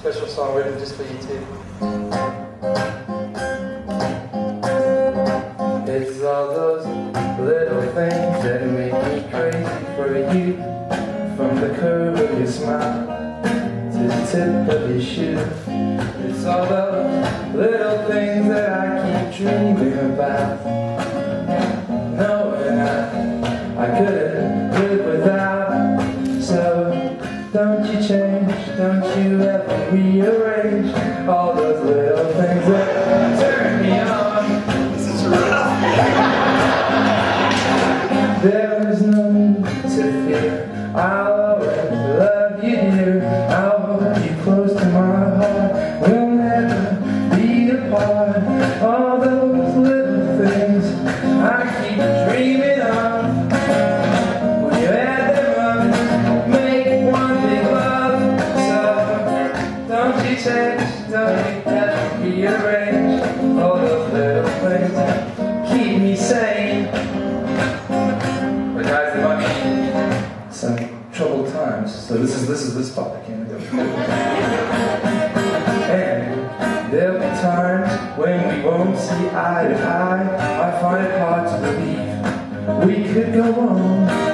Special song written just for you too. It's all those little things that make me crazy for you. From the curve of your smile to the tip of your shoe. It's all those little things that I keep dreaming about. Don't you change, don't you ever rearrange all those ever all those little things keep me sane. But guys, there might be some troubled times. So this is this is this part I can't do. And there'll be times when we won't see eye to eye. I find it hard to believe we could go on